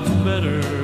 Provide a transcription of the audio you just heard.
much better.